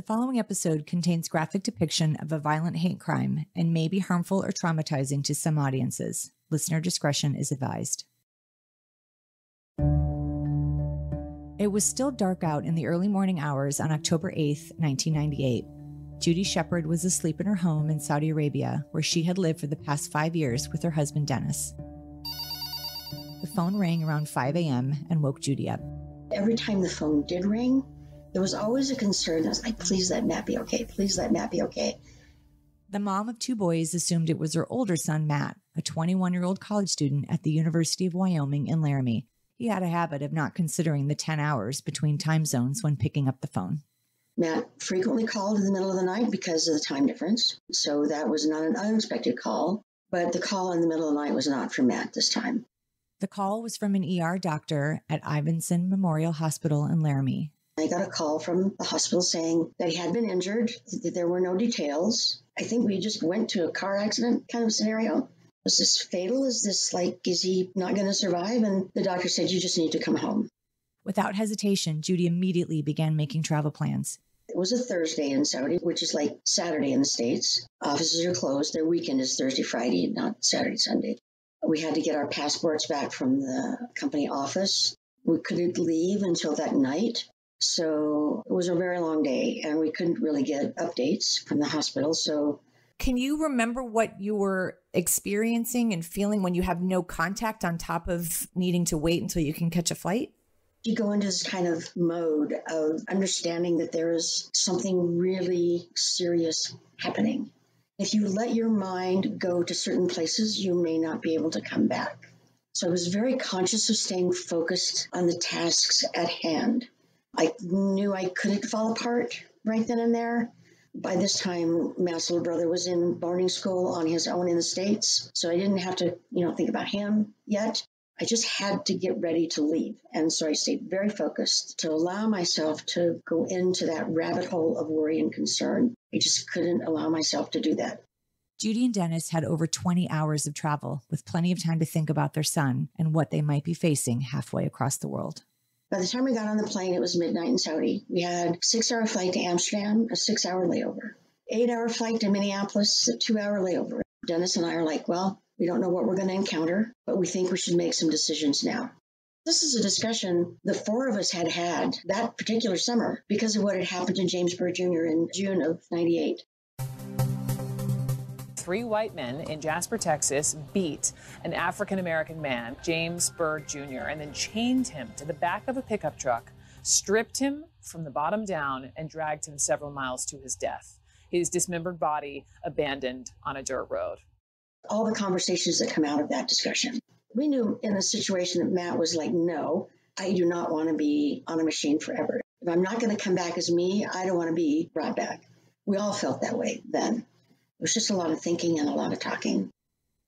The following episode contains graphic depiction of a violent hate crime and may be harmful or traumatizing to some audiences. Listener discretion is advised. It was still dark out in the early morning hours on October 8th, 1998. Judy Shepard was asleep in her home in Saudi Arabia, where she had lived for the past five years with her husband Dennis. The phone rang around 5 a.m. and woke Judy up. Every time the phone did ring, there was always a concern. I was like, please let Matt be okay. Please let Matt be okay. The mom of two boys assumed it was her older son, Matt, a 21 year old college student at the University of Wyoming in Laramie. He had a habit of not considering the 10 hours between time zones when picking up the phone. Matt frequently called in the middle of the night because of the time difference. So that was not an unexpected call, but the call in the middle of the night was not from Matt this time. The call was from an ER doctor at Ivinson Memorial Hospital in Laramie. I got a call from the hospital saying that he had been injured, that there were no details. I think we just went to a car accident kind of scenario. Was this fatal? Is this like, is he not going to survive? And the doctor said, you just need to come home. Without hesitation, Judy immediately began making travel plans. It was a Thursday in Saudi, which is like Saturday in the States. Offices are closed. Their weekend is Thursday, Friday, not Saturday, Sunday. We had to get our passports back from the company office. We couldn't leave until that night. So it was a very long day, and we couldn't really get updates from the hospital. So, can you remember what you were experiencing and feeling when you have no contact on top of needing to wait until you can catch a flight? You go into this kind of mode of understanding that there is something really serious happening. If you let your mind go to certain places, you may not be able to come back. So I was very conscious of staying focused on the tasks at hand. I knew I couldn't fall apart right then and there. By this time, Matt's little brother was in boarding school on his own in the States, so I didn't have to, you know, think about him yet. I just had to get ready to leave. And so I stayed very focused to allow myself to go into that rabbit hole of worry and concern. I just couldn't allow myself to do that. Judy and Dennis had over 20 hours of travel with plenty of time to think about their son and what they might be facing halfway across the world. By the time we got on the plane, it was midnight in Saudi. We had six hour flight to Amsterdam, a six hour layover, eight hour flight to Minneapolis, a two hour layover. Dennis and I are like, well, we don't know what we're going to encounter, but we think we should make some decisions now. This is a discussion the four of us had had that particular summer because of what had happened to James Byrd Jr. in June of 98 three white men in Jasper, Texas, beat an African American man, James Byrd Jr., and then chained him to the back of a pickup truck, stripped him from the bottom down, and dragged him several miles to his death. His dismembered body abandoned on a dirt road. All the conversations that come out of that discussion. We knew in the situation that Matt was like, no, I do not want to be on a machine forever. If I'm not going to come back as me, I don't want to be brought back. We all felt that way then. It was just a lot of thinking and a lot of talking.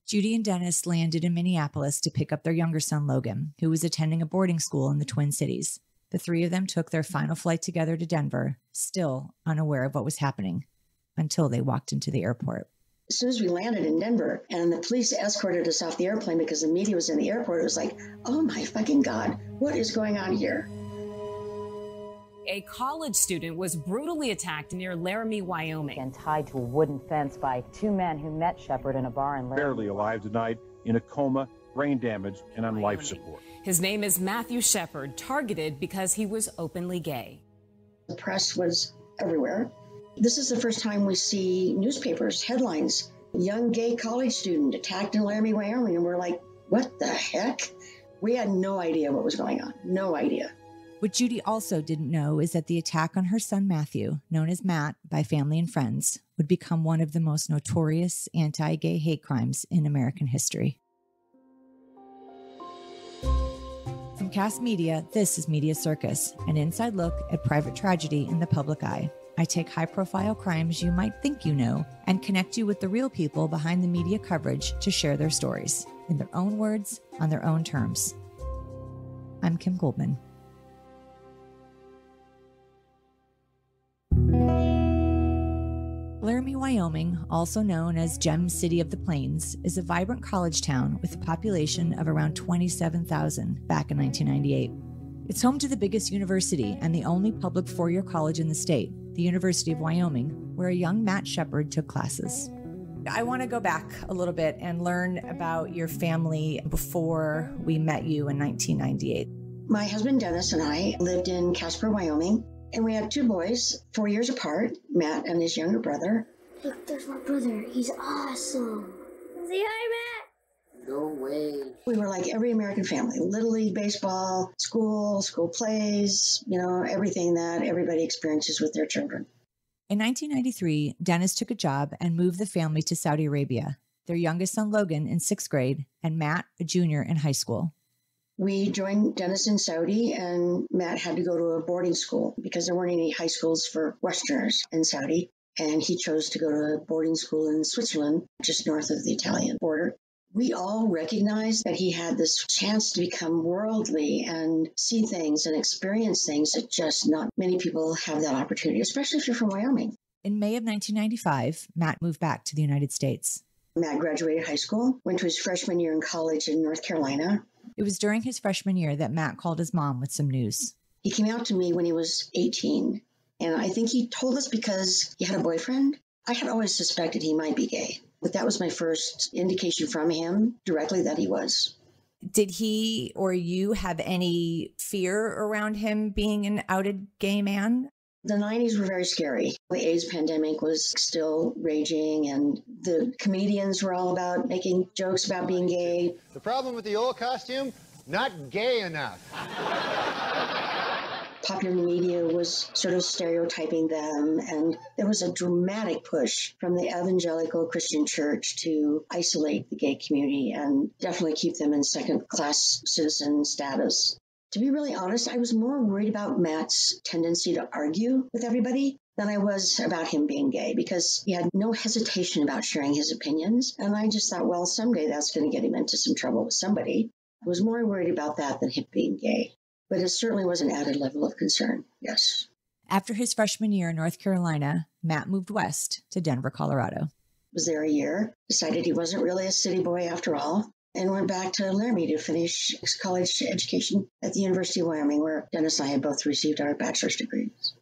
Judy and Dennis landed in Minneapolis to pick up their younger son, Logan, who was attending a boarding school in the Twin Cities. The three of them took their final flight together to Denver, still unaware of what was happening, until they walked into the airport. As soon as we landed in Denver and the police escorted us off the airplane because the media was in the airport, it was like, oh my fucking God, what is going on here? A college student was brutally attacked near Laramie, Wyoming. And tied to a wooden fence by two men who met Shepard in a bar in Laramie. Barely alive tonight, in a coma, brain damage, and on life support. His name is Matthew Shepard, targeted because he was openly gay. The press was everywhere. This is the first time we see newspapers, headlines, young gay college student attacked in Laramie, Wyoming. And we're like, what the heck? We had no idea what was going on. No idea. What Judy also didn't know is that the attack on her son Matthew, known as Matt by family and friends, would become one of the most notorious anti gay hate crimes in American history. From Kast Media, this is Media Circus, an inside look at private tragedy in the public eye. I take high profile crimes you might think you know and connect you with the real people behind the media coverage to share their stories in their own words, on their own terms. I'm Kim Goldman. Laramie, Wyoming, also known as Gem City of the Plains, is a vibrant college town with a population of around 27,000 back in 1998. It's home to the biggest university and the only public four year college in the state, the University of Wyoming, where a young Matt Shepard took classes. I want to go back a little bit and learn about your family before we met you in 1998. My husband Dennis and I lived in Casper, Wyoming, and we had two boys, four years apart, Matt and his younger brother. Look, there's my brother. He's awesome. Say hi, Matt. No way. We were like every American family Little League baseball, school, school plays, you know, everything that everybody experiences with their children. In 1993, Dennis took a job and moved the family to Saudi Arabia. Their youngest son, Logan, in sixth grade, and Matt, a junior in high school. We joined Dennis in Saudi, and Matt had to go to a boarding school because there weren't any high schools for Westerners in Saudi. And he chose to go to a boarding school in Switzerland, just north of the Italian border we all recognized that he had this chance to become worldly and see things and experience things that just not many people have that opportunity, especially if you're from Wyoming. In May of 1995, Matt moved back to the United States. Matt graduated high school, went to his freshman year in college in North Carolina. It was during his freshman year that Matt called his mom with some news. He came out to me when he was 18, and I think he told us because he had a boyfriend. I had always suspected he might be gay. But that was my first indication from him directly that he was. Did he or you have any fear around him being an outed gay man? The 90s were very scary. The AIDS pandemic was still raging, and the comedians were all about making jokes about being gay. The problem with the old costume? Not gay enough popular media was sort of stereotyping them. And there was a dramatic push from the evangelical Christian church to isolate the gay community and definitely keep them in second class citizen status. To be really honest, I was more worried about Matt's tendency to argue with everybody than I was about him being gay because he had no hesitation about sharing his opinions. And I just thought, well, someday that's going to get him into some trouble with somebody. I was more worried about that than him being gay but it certainly was an added level of concern. Yes. After his freshman year in North Carolina, Matt moved west to Denver, Colorado. Was there a year, decided he wasn't really a city boy after all, and went back to Laramie to finish college education at the University of Wyoming, where Dennis and I had both received our bachelor's degrees.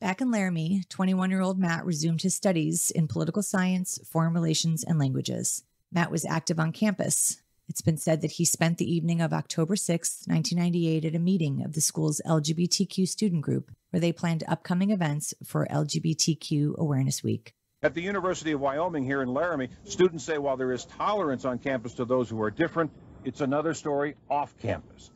Back in Laramie, 21 year old Matt resumed his studies in political science, foreign relations, and languages. Matt was active on campus, it's been said that he spent the evening of October 6, 1998, at a meeting of the school's LGBTQ student group where they planned upcoming events for LGBTQ Awareness Week. At the University of Wyoming here in Laramie, students say while there is tolerance on campus to those who are different, it's another story off campus.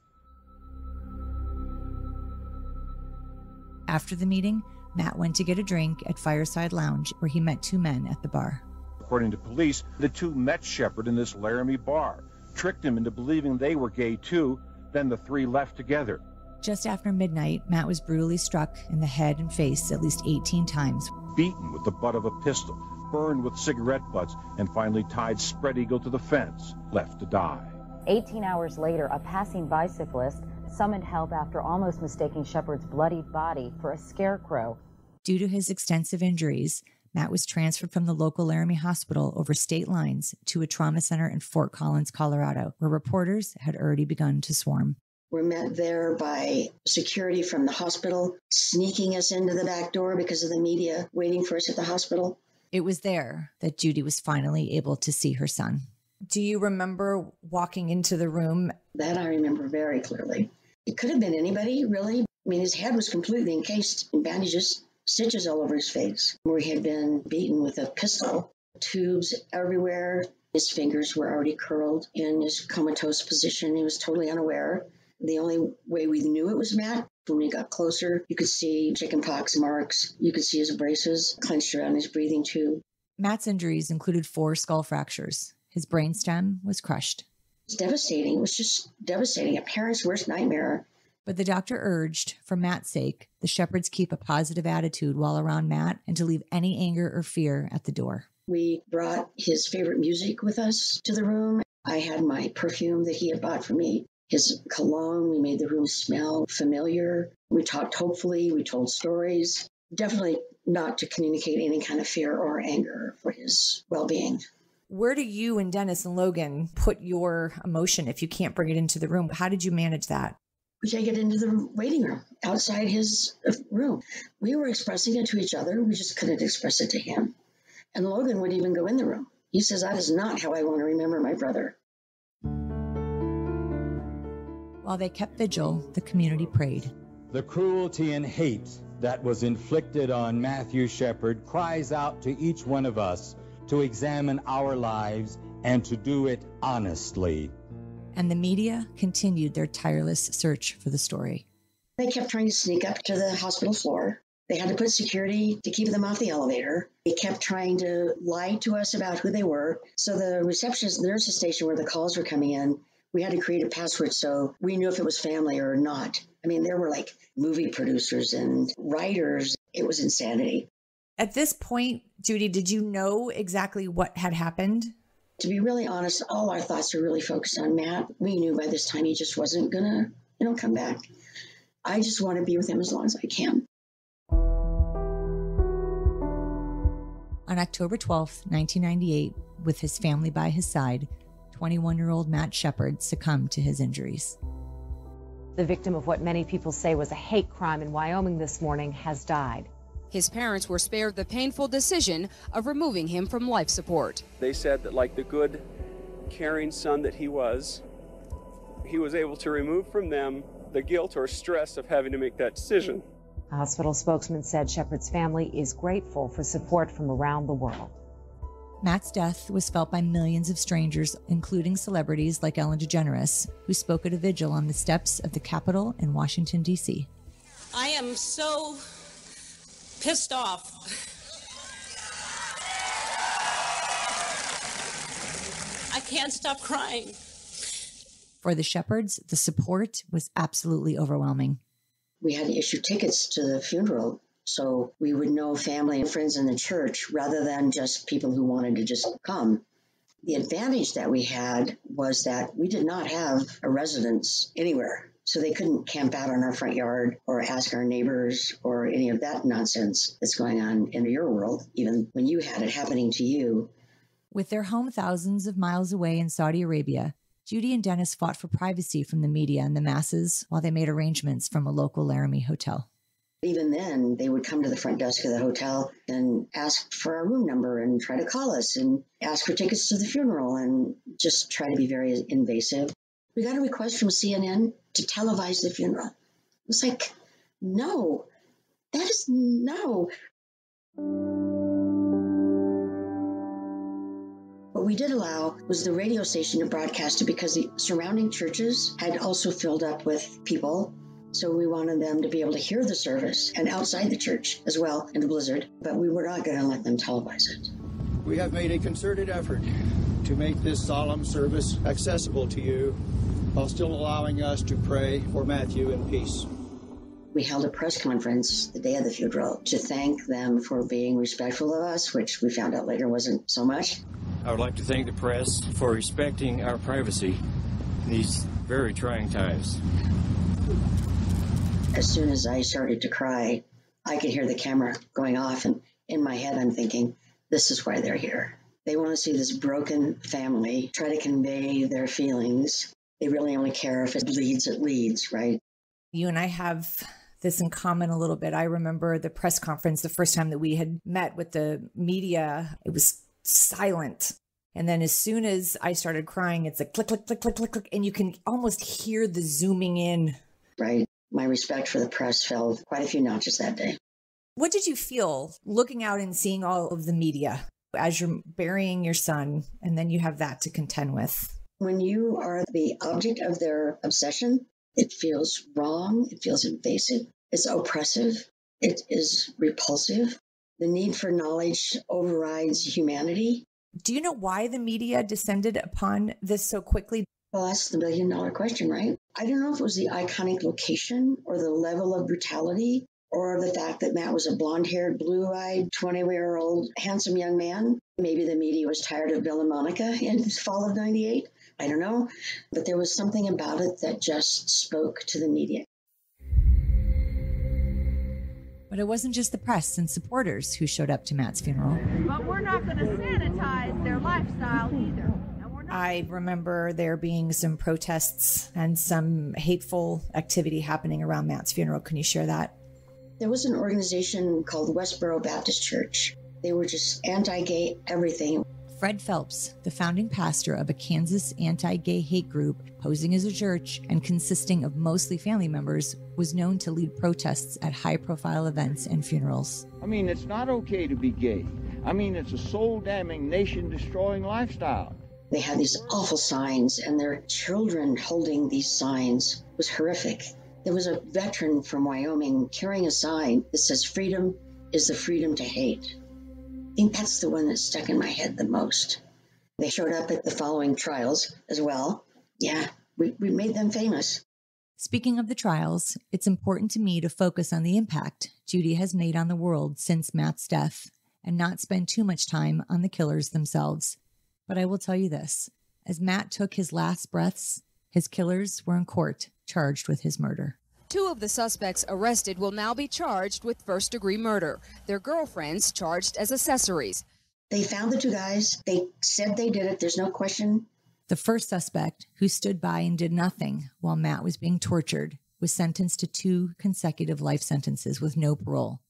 After the meeting, Matt went to get a drink at Fireside Lounge where he met two men at the bar. According to police, the two met Shepard in this Laramie bar tricked him into believing they were gay too. Then the three left together. Just after midnight, Matt was brutally struck in the head and face at least 18 times. Beaten with the butt of a pistol, burned with cigarette butts, and finally tied spread eagle to the fence, left to die. 18 hours later, a passing bicyclist summoned help after almost mistaking Shepard's bloodied body for a scarecrow. Due to his extensive injuries, Matt was transferred from the local Laramie hospital over state lines to a trauma center in Fort Collins, Colorado, where reporters had already begun to swarm. We're met there by security from the hospital, sneaking us into the back door because of the media waiting for us at the hospital. It was there that Judy was finally able to see her son. Do you remember walking into the room? That I remember very clearly. It could have been anybody, really. I mean, his head was completely encased in bandages stitches all over his face where he had been beaten with a pistol, tubes everywhere. His fingers were already curled in his comatose position. He was totally unaware. The only way we knew it was Matt, when we got closer, you could see chickenpox marks. You could see his braces clenched around his breathing tube. Matt's injuries included four skull fractures. His brainstem was crushed. It was devastating. It was just devastating. A parent's worst nightmare. But the doctor urged, for Matt's sake, the Shepards keep a positive attitude while around Matt and to leave any anger or fear at the door. We brought his favorite music with us to the room. I had my perfume that he had bought for me, his cologne. We made the room smell familiar. We talked hopefully, we told stories. Definitely not to communicate any kind of fear or anger for his well being. Where do you and Dennis and Logan put your emotion if you can't bring it into the room? How did you manage that? we take it into the waiting room outside his uh, room. We were expressing it to each other. We just couldn't express it to him. And Logan would even go in the room. He says, That is not how I want to remember my brother. While they kept vigil, the community prayed. The cruelty and hate that was inflicted on Matthew Shepard cries out to each one of us to examine our lives and to do it honestly. And the media continued their tireless search for the story. They kept trying to sneak up to the hospital floor. They had to put security to keep them off the elevator. They kept trying to lie to us about who they were. So the receptionist at the nurse's station where the calls were coming in, we had to create a password so we knew if it was family or not. I mean, there were like movie producers and writers. It was insanity. At this point, Judy, did you know exactly what had happened? To be really honest, all our thoughts were really focused on Matt. We knew by this time he just wasn't gonna, you know, come back. I just want to be with him as long as I can. On October 12th, 1998, with his family by his side, 21 year old Matt Shepard succumbed to his injuries. The victim of what many people say was a hate crime in Wyoming this morning has died. His parents were spared the painful decision of removing him from life support. They said that, like the good, caring son that he was, he was able to remove from them the guilt or stress of having to make that decision. A hospital spokesman said Shepard's family is grateful for support from around the world. Matt's death was felt by millions of strangers, including celebrities like Ellen DeGeneres, who spoke at a vigil on the steps of the Capitol in Washington, D.C. I am so pissed off. I can't stop crying. For the Shepards, the support was absolutely overwhelming. We had to issue tickets to the funeral so we would know family and friends in the church rather than just people who wanted to just come. The advantage that we had was that we did not have a residence anywhere. So they couldn't camp out on our front yard or ask our neighbors or any of that nonsense that's going on in your world, even when you had it happening to you. With their home thousands of miles away in Saudi Arabia, Judy and Dennis fought for privacy from the media and the masses while they made arrangements from a local Laramie hotel. Even then, they would come to the front desk of the hotel and ask for our room number and try to call us and ask for tickets to the funeral and just try to be very invasive. We got a request from CNN to televise the funeral. It was like, no, that is no. What we did allow was the radio station to broadcast it because the surrounding churches had also filled up with people so we wanted them to be able to hear the service and outside the church as well in the blizzard, but we were not going to let them televise it. We have made a concerted effort to make this solemn service accessible to you while still allowing us to pray for Matthew in peace. We held a press conference the day of the funeral to thank them for being respectful of us, which we found out later wasn't so much. I would like to thank the press for respecting our privacy in these very trying times as soon as I started to cry, I could hear the camera going off. And in my head, I'm thinking, this is why they're here. They want to see this broken family try to convey their feelings. They really only care if it bleeds, it leads, right? You and I have this in common a little bit. I remember the press conference the first time that we had met with the media, it was silent. And then as soon as I started crying, it's like click, click, click, click, click, click. And you can almost hear the zooming in. Right my respect for the press fell quite a few notches that day. What did you feel looking out and seeing all of the media as you're burying your son, and then you have that to contend with? When you are the object of their obsession, it feels wrong, it feels invasive, it's oppressive, it is repulsive. The need for knowledge overrides humanity. Do you know why the media descended upon this so quickly? Well, that's the billion dollar question, right? I don't know if it was the iconic location or the level of brutality or the fact that Matt was a blonde haired, blue eyed, 20 year old, handsome young man. Maybe the media was tired of Bill and Monica in the fall of 98. I don't know. But there was something about it that just spoke to the media. But it wasn't just the press and supporters who showed up to Matt's funeral. But we're not going to sanitize their lifestyle either. I remember there being some protests and some hateful activity happening around Matt's funeral. Can you share that? There was an organization called Westboro Baptist Church. They were just anti gay everything. Fred Phelps, the founding pastor of a Kansas anti gay hate group posing as a church and consisting of mostly family members, was known to lead protests at high profile events and funerals. I mean, it's not okay to be gay. I mean, it's a soul damning, nation destroying lifestyle. They had these awful signs, and their children holding these signs was horrific. There was a veteran from Wyoming carrying a sign that says, Freedom is the freedom to hate. I think that's the one that stuck in my head the most. They showed up at the following trials as well. Yeah, we, we made them famous. Speaking of the trials, it's important to me to focus on the impact Judy has made on the world since Matt's death and not spend too much time on the killers themselves. But I will tell you this as Matt took his last breaths, his killers were in court charged with his murder. Two of the suspects arrested will now be charged with first degree murder. Their girlfriends charged as accessories. They found the two guys. They said they did it. There's no question. The first suspect, who stood by and did nothing while Matt was being tortured, was sentenced to two consecutive life sentences with no parole.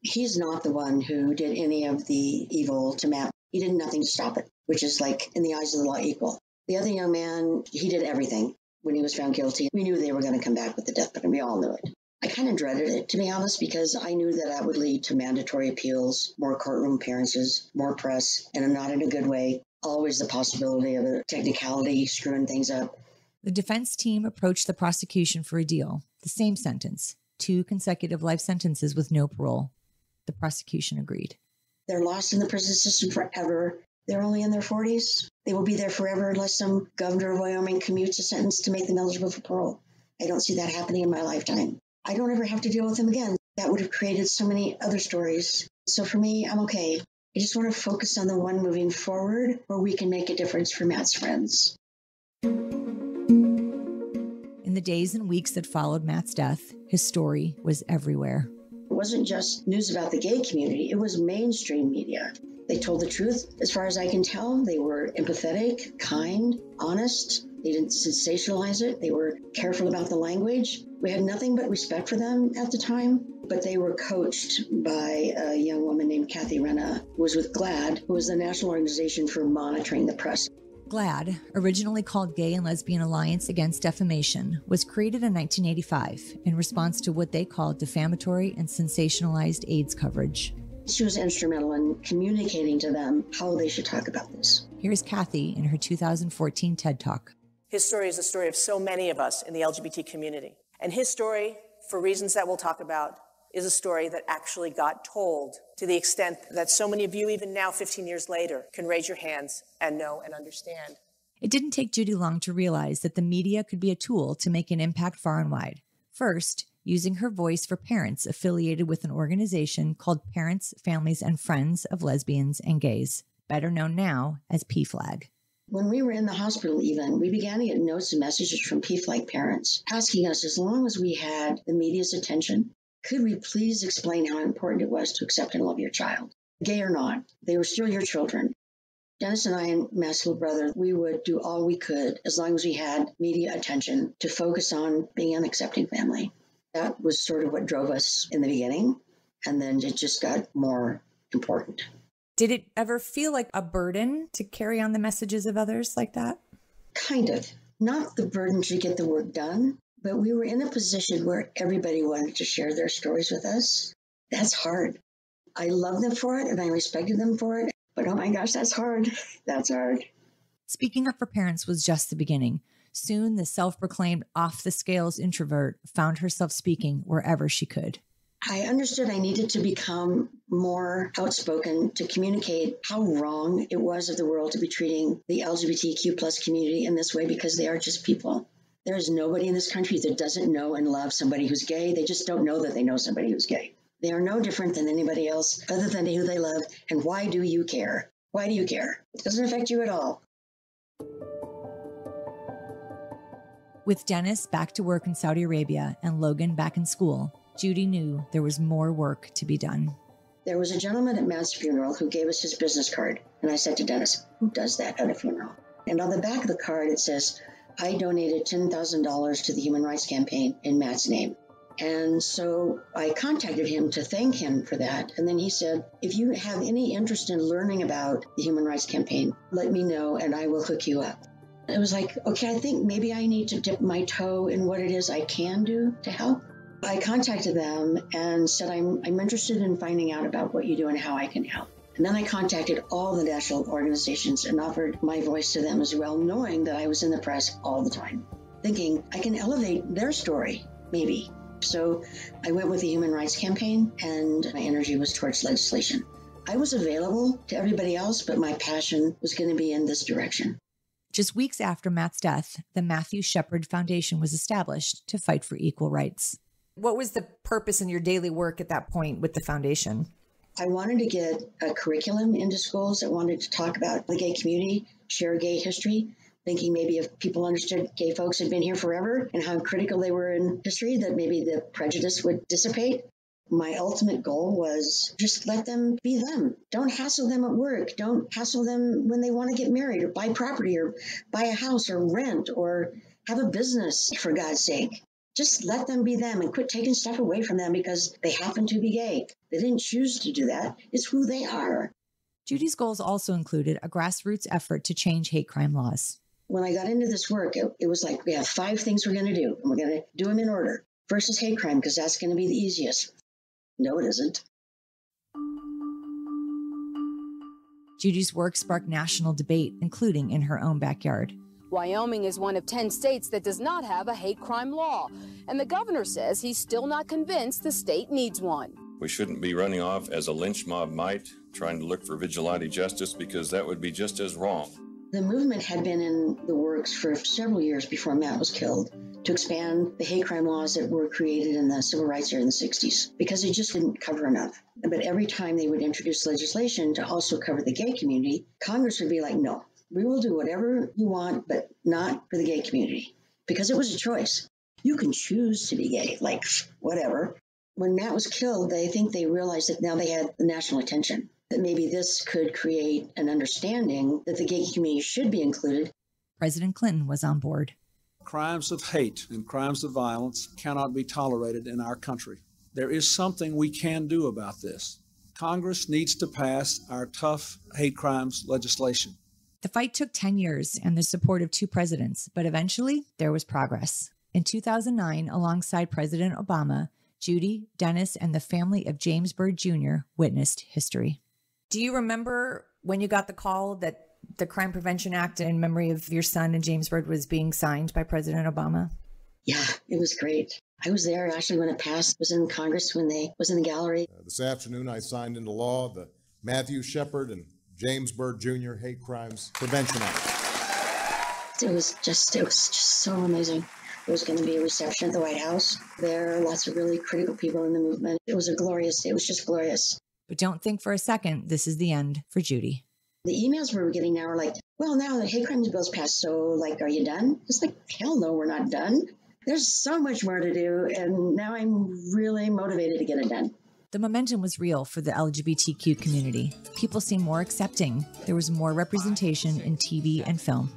He's not the one who did any of the evil to Matt. He did nothing to stop it, which is like, in the eyes of the law, equal. The other young man, he did everything when he was found guilty. We knew they were going to come back with the death penalty. We all knew it. I kind of dreaded it, to be honest, because I knew that that would lead to mandatory appeals, more courtroom appearances, more press, and I'm not in a good way. Always the possibility of a technicality screwing things up. The defense team approached the prosecution for a deal, the same sentence, two consecutive life sentences with no parole. The prosecution agreed. They're lost in the prison system forever. They're only in their 40s. They will be there forever unless some governor of Wyoming commutes a sentence to make them eligible for parole. I don't see that happening in my lifetime. I don't ever have to deal with them again. That would have created so many other stories. So for me, I'm okay. I just want to focus on the one moving forward where we can make a difference for Matt's friends. In the days and weeks that followed Matt's death, his story was everywhere. It wasn't just news about the gay community, it was mainstream media. They told the truth. As far as I can tell, they were empathetic, kind, honest. They didn't sensationalize it. They were careful about the language. We had nothing but respect for them at the time, but they were coached by a young woman named Cathy Renna, who was with GLAAD, who was the National Organization for Monitoring the Press. GLAAD, originally called Gay and Lesbian Alliance Against Defamation, was created in 1985 in response to what they called defamatory and sensationalized AIDS coverage. She was instrumental in communicating to them how they should talk about this. Here's Cathy in her 2014 TED Talk. His story is the story of so many of us in the LGBT community. And his story, for reasons that we'll talk about, is a story that actually got told to the extent that so many of you, even now, 15 years later, can raise your hands and know and understand. It didn't take Judy long to realize that the media could be a tool to make an impact far and wide. First, using her voice for parents affiliated with an organization called Parents, Families, and Friends of Lesbians and Gays, better known now as PFLAG. When we were in the hospital, even, we began to get notes and messages from PFLAG parents asking us, as long as we had the media's attention, could we please explain how important it was to accept and love your child? Gay or not, they were still your children. Dennis and I and Matt's little brother, we would do all we could as long as we had media attention to focus on being an accepting family. That was sort of what drove us in the beginning. And then it just got more important. Did it ever feel like a burden to carry on the messages of others like that? Kind of. Not the burden to get the work done, but we were in a position where everybody wanted to share their stories with us. That's hard. I love them for it and I respected them for it, but oh my gosh, that's hard. That's hard. Speaking up for parents was just the beginning. Soon, the self proclaimed off the scales introvert found herself speaking wherever she could. I understood I needed to become more outspoken to communicate how wrong it was of the world to be treating the LGBTQ plus community in this way because they are just people. There is nobody in this country that doesn't know and love somebody who's gay. They just don't know that they know somebody who's gay. They are no different than anybody else other than who they love. And why do you care? Why do you care? It doesn't affect you at all. With Dennis back to work in Saudi Arabia and Logan back in school, Judy knew there was more work to be done. There was a gentleman at Matt's funeral who gave us his business card. And I said to Dennis, Who does that at a funeral? And on the back of the card, it says, I donated $10,000 to the Human Rights Campaign in Matt's name. And so I contacted him to thank him for that. And then he said, if you have any interest in learning about the Human Rights Campaign, let me know and I will hook you up. It was like, okay, I think maybe I need to dip my toe in what it is I can do to help. I contacted them and said, I'm, I'm interested in finding out about what you do and how I can help. And then I contacted all the national organizations and offered my voice to them as well, knowing that I was in the press all the time, thinking I can elevate their story, maybe. So I went with the Human Rights Campaign, and my energy was towards legislation. I was available to everybody else, but my passion was going to be in this direction. Just weeks after Matt's death, the Matthew Shepard Foundation was established to fight for equal rights. What was the purpose in your daily work at that point with the foundation? I wanted to get a curriculum into schools. that wanted to talk about the gay community, share gay history, thinking maybe if people understood gay folks had been here forever and how critical they were in history, that maybe the prejudice would dissipate. My ultimate goal was just let them be them. Don't hassle them at work. Don't hassle them when they want to get married or buy property or buy a house or rent or have a business, for God's sake. Just let them be them and quit taking stuff away from them because they happen to be gay. They didn't choose to do that. It's who they are. Judy's goals also included a grassroots effort to change hate crime laws. When I got into this work, it, it was like we have five things we're going to do, and we're going to do them in order. First is hate crime, because that's going to be the easiest. No, it isn't. Judy's work sparked national debate, including in her own backyard. Wyoming is one of 10 states that does not have a hate crime law, and the governor says he's still not convinced the state needs one. We shouldn't be running off as a lynch mob might, trying to look for vigilante justice, because that would be just as wrong. The movement had been in the works for several years before Matt was killed to expand the hate crime laws that were created in the civil rights era in the 60s because it just didn't cover enough. But every time they would introduce legislation to also cover the gay community, Congress would be like, no, we will do whatever you want, but not for the gay community because it was a choice. You can choose to be gay, like whatever. When Matt was killed, they think they realized that now they had the national attention, that maybe this could create an understanding that the gay community should be included. President Clinton was on board. Crimes of hate and crimes of violence cannot be tolerated in our country. There is something we can do about this. Congress needs to pass our tough hate crimes legislation. The fight took 10 years and the support of two presidents, but eventually there was progress. In 2009, alongside President Obama, Judy, Dennis, and the family of James Byrd Jr. witnessed history. Do you remember when you got the call that the Crime Prevention Act in memory of your son and James Byrd was being signed by President Obama? Yeah, it was great. I was there actually when it passed. was in Congress when they was in the gallery. Uh, this afternoon, I signed into law the Matthew Shepard and James Byrd Jr. Hate Crimes Prevention Act. It was just it was just so amazing. There was going to be a reception at the White House. There, are lots of really critical people in the movement. It was a glorious. It was just glorious. But don't think for a second this is the end for Judy. The emails we were getting now are like, well, now the hate crimes bill's passed, so like, are you done? It's like, hell no, we're not done. There's so much more to do, and now I'm really motivated to get it done. The momentum was real for the LGBTQ community. People seemed more accepting. There was more representation in TV and film.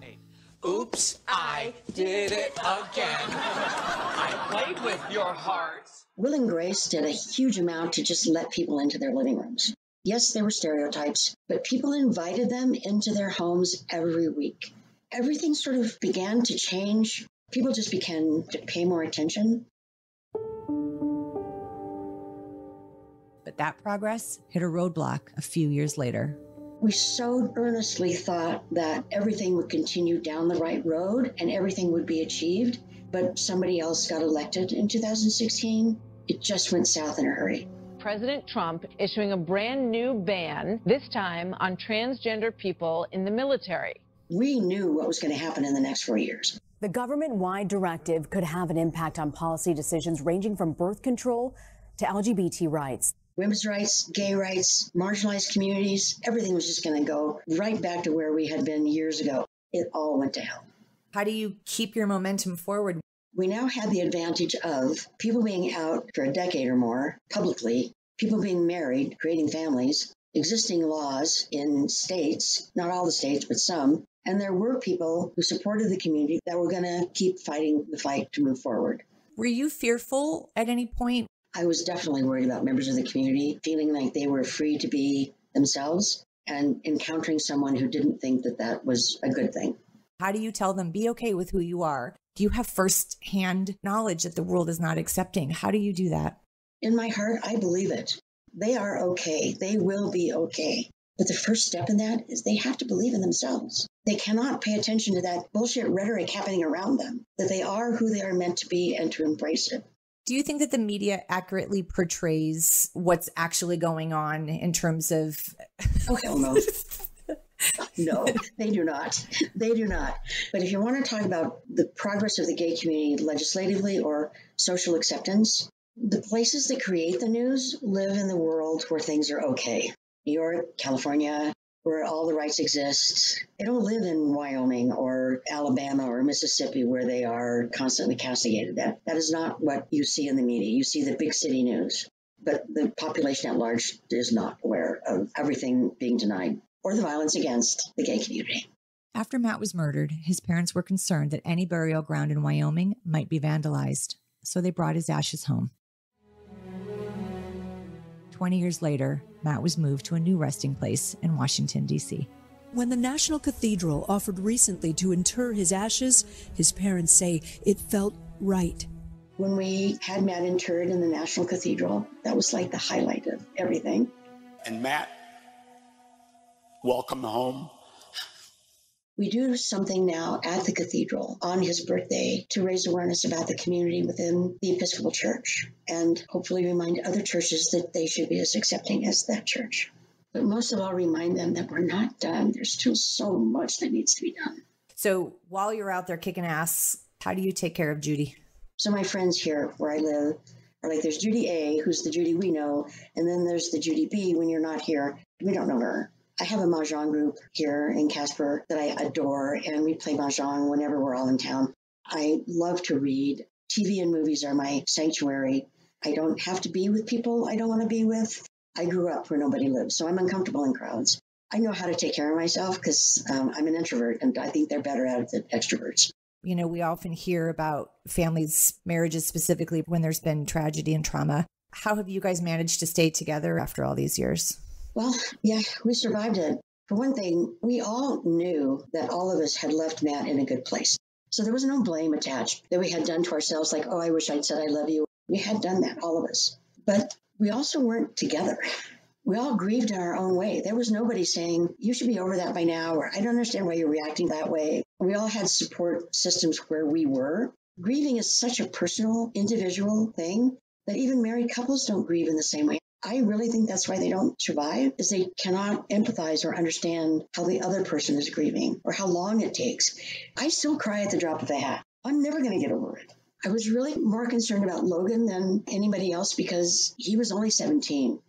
Oops, I did it again. I played with your heart. Will and Grace did a huge amount to just let people into their living rooms. Yes, there were stereotypes, but people invited them into their homes every week. Everything sort of began to change. People just began to pay more attention. But that progress hit a roadblock a few years later. We so earnestly thought that everything would continue down the right road and everything would be achieved, but somebody else got elected in 2016. It just went south in a hurry. President Trump issuing a brand new ban, this time on transgender people in the military. We knew what was going to happen in the next four years. The government wide directive could have an impact on policy decisions ranging from birth control to LGBT rights women's rights, gay rights, marginalized communities, everything was just going to go right back to where we had been years ago. It all went to hell. How do you keep your momentum forward? We now have the advantage of people being out for a decade or more publicly, people being married, creating families, existing laws in states, not all the states, but some, And there were people who supported the community that were going to keep fighting the fight to move forward. Were you fearful at any point? I was definitely worried about members of the community feeling like they were free to be themselves and encountering someone who didn't think that that was a good thing. How do you tell them be okay with who you are? Do you have first-hand knowledge that the world is not accepting? How do you do that? In my heart, I believe it. They are okay. They will be okay. But the first step in that is they have to believe in themselves. They cannot pay attention to that bullshit rhetoric happening around them, that they are who they are meant to be and to embrace it. Do you think that the media accurately portrays what's actually going on in terms of? Oh, hell no. no, they do not. They do not. But if you want to talk about the progress of the gay community legislatively or social acceptance, the places that create the news live in the world where things are okay. New York, California, where all the rights exist. They don't live in Wyoming or Alabama or Mississippi where they are constantly castigated. That that is not what you see in the media. You see the big city news. But the population at large is not aware of everything being denied or the violence against the gay community. After Matt was murdered, his parents were concerned that any burial ground in Wyoming might be vandalized, so they brought his ashes home. 20 years later, Matt was moved to a new resting place in Washington, D.C. When the National Cathedral offered recently to inter his ashes, his parents say it felt right. When we had Matt interred in the National Cathedral, that was like the highlight of everything. And Matt, welcome home. We do something now at the cathedral on his birthday to raise awareness about the community within the Episcopal Church and hopefully remind other churches that they should be as accepting as that church. But most of all, remind them that we're not done. There's still so much that needs to be done. So while you're out there kicking ass, how do you take care of Judy? So my friends here where I live are like, there's Judy A, who's the Judy we know, and then there's the Judy B when you're not here. We don't know her. I have a mahjong group here in Casper that I adore, and we play mahjong whenever we're all in town. I love to read. TV and movies are my sanctuary. I don't have to be with people I don't want to be with. I grew up where nobody lives, so I'm uncomfortable in crowds. I know how to take care of myself because um, I'm an introvert, and I think they're better at it than extroverts. You know, we often hear about families, marriages specifically, when there's been tragedy and trauma. How have you guys managed to stay together after all these years? Well, yeah, we survived it. For one thing, we all knew that all of us had left Matt in a good place. So there was no blame attached that we had done to ourselves, like, oh, I wish I'd said I love you. We had done that, all of us. But we also weren't together. We all grieved in our own way. There was nobody saying, you should be over that by now, or I don't understand why you're reacting that way. We all had support systems where we were. Grieving is such a personal, individual thing that even married couples don't grieve in the same way. I really think that's why they don't survive is they cannot empathize or understand how the other person is grieving or how long it takes. I still cry at the drop of a hat. I'm never going to get over it. I was really more concerned about Logan than anybody else because he was only 17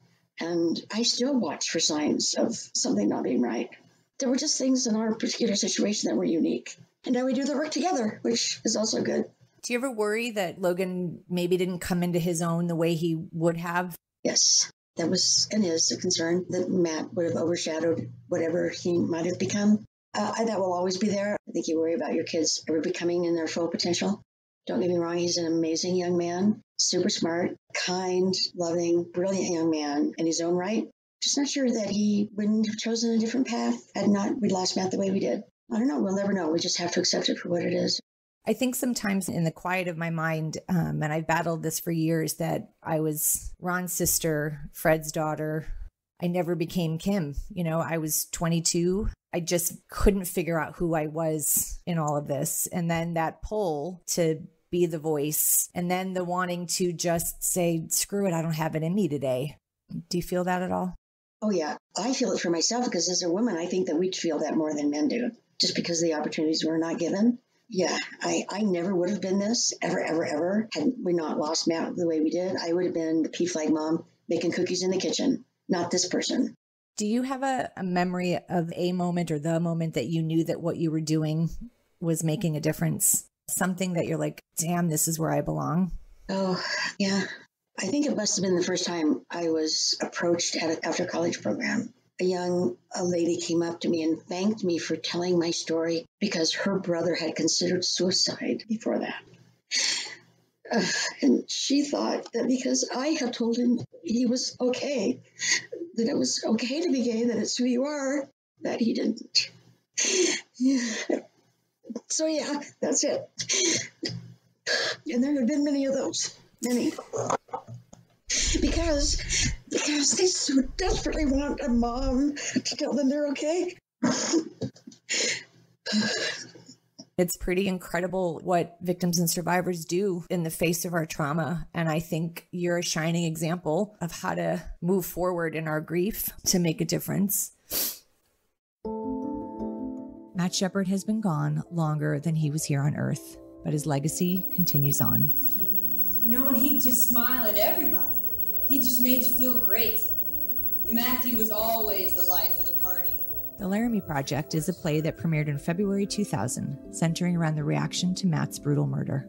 and I still watch for signs of something not being right. There were just things in our particular situation that were unique. And now we do the work together, which is also good. Do you ever worry that Logan maybe didn't come into his own the way he would have Yes, that was and is a concern that Matt would have overshadowed whatever he might have become. Uh, that will always be there. I think you worry about your kids ever becoming in their full potential. Don't get me wrong, he's an amazing young man, super smart, kind, loving, brilliant young man in his own right. Just not sure that he wouldn't have chosen a different path had not we lost Matt the way we did. I don't know. We'll never know. We just have to accept it for what it is. I think sometimes in the quiet of my mind, um, and I've battled this for years, that I was Ron's sister, Fred's daughter. I never became Kim. You know, I was 22. I just couldn't figure out who I was in all of this. And then that pull to be the voice, and then the wanting to just say, screw it, I don't have it in me today. Do you feel that at all? Oh, yeah. I feel it for myself because as a woman, I think that we feel that more than men do, just because the opportunities were not given. Yeah, I, I never would have been this ever, ever, ever had we not lost Matt the way we did. I would have been the PFLAG mom making cookies in the kitchen, not this person. Do you have a, a memory of a moment or the moment that you knew that what you were doing was making a difference? Something that you're like, damn, this is where I belong? Oh, yeah. I think it must have been the first time I was approached at an after college program a young a lady came up to me and thanked me for telling my story because her brother had considered suicide before that. Uh, and she thought that because I had told him he was okay, that it was okay to be gay, that it's who you are, that he didn't. Yeah. So, yeah, that's it. And there have been many of those, many. Because because they so desperately want a mom to tell them they're okay. It's pretty incredible what victims and survivors do in the face of our trauma. And I think you're a shining example of how to move forward in our grief to make a difference. Matt Shepard has been gone longer than he was here on Earth, but his legacy continues on. You know, and he'd just smile at everybody. He just made you feel great. And Matthew was always the life of the party. The Laramie Project is a play that premiered in February 2000, centering around the reaction to Matt's brutal murder.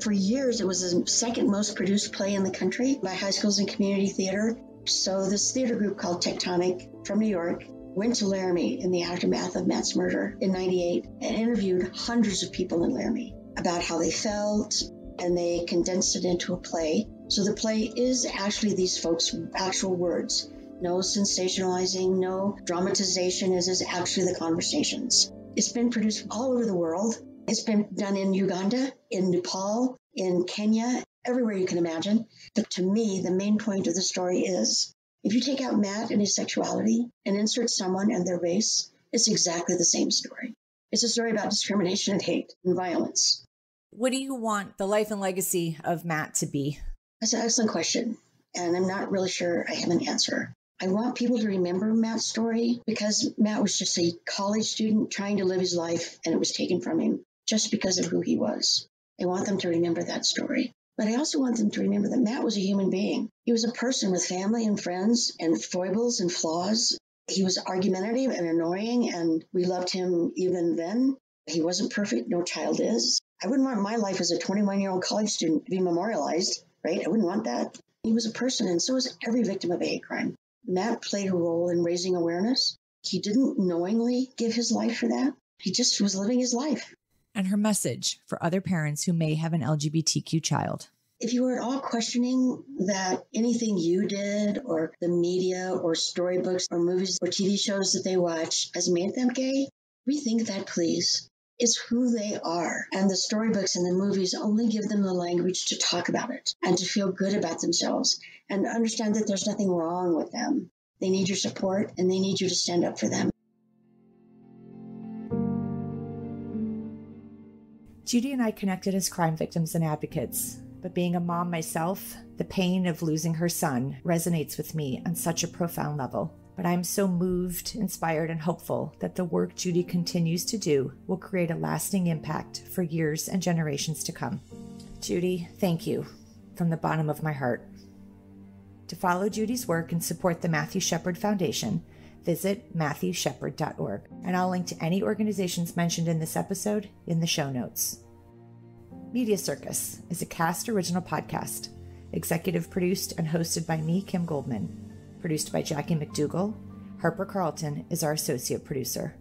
For years, it was the second most produced play in the country by high schools and community theater. So, this theater group called Tectonic from New York went to Laramie in the aftermath of Matt's murder in 98 and interviewed hundreds of people in Laramie about how they felt, and they condensed it into a play. So the play is actually these folks' actual words. No sensationalizing, no dramatization. This is actually the conversations. It's been produced all over the world. It's been done in Uganda, in Nepal, in Kenya, everywhere you can imagine. But to me, the main point of the story is if you take out Matt and his sexuality and insert someone and their race, it's exactly the same story. It's a story about discrimination and hate and violence. What do you want the life and legacy of Matt to be? That's an excellent question. And I'm not really sure I have an answer. I want people to remember Matt's story because Matt was just a college student trying to live his life and it was taken from him just because of who he was. I want them to remember that story. But I also want them to remember that Matt was a human being. He was a person with family and friends and foibles and flaws. He was argumentative and annoying, and we loved him even then. He wasn't perfect, no child is. I wouldn't want my life as a 21 year old college student to be memorialized, right? I wouldn't want that. He was a person, and so was every victim of a hate crime. Matt played a role in raising awareness. He didn't knowingly give his life for that, he just was living his life and her message for other parents who may have an LGBTQ child. If you were at all questioning that anything you did or the media or storybooks or movies or TV shows that they watch has made them gay, rethink that, please. It's who they are. And the storybooks and the movies only give them the language to talk about it and to feel good about themselves and understand that there's nothing wrong with them. They need your support and they need you to stand up for them. Judy and I connected as crime victims and advocates, but being a mom myself, the pain of losing her son resonates with me on such a profound level. But I am so moved, inspired, and hopeful that the work Judy continues to do will create a lasting impact for years and generations to come. Judy, thank you from the bottom of my heart. To follow Judy's work and support the Matthew Shepard Foundation, visit matthewshepard.org, and I'll link to any organizations mentioned in this episode in the show notes. Media Circus is a Kast original podcast, executive produced and hosted by me, Kim Goldman, produced by Jackie McDougall. Harper Carlton is our associate producer.